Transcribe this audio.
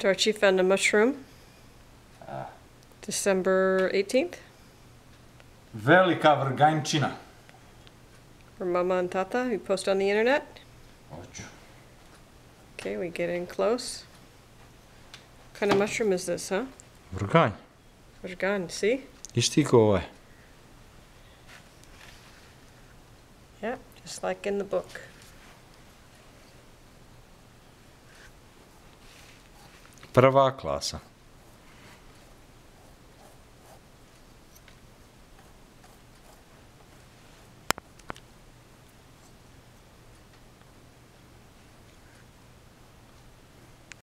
Darchi found a mushroom. December 18th Velika vrgančina. from Mama and Tata, who post on the internet. Hoću. Okay, we get in close. What kind of mushroom is this, huh? Vrganj. Rajgan, see? Isti ko ovaj. Yep, just like in the book. Prvá klasa.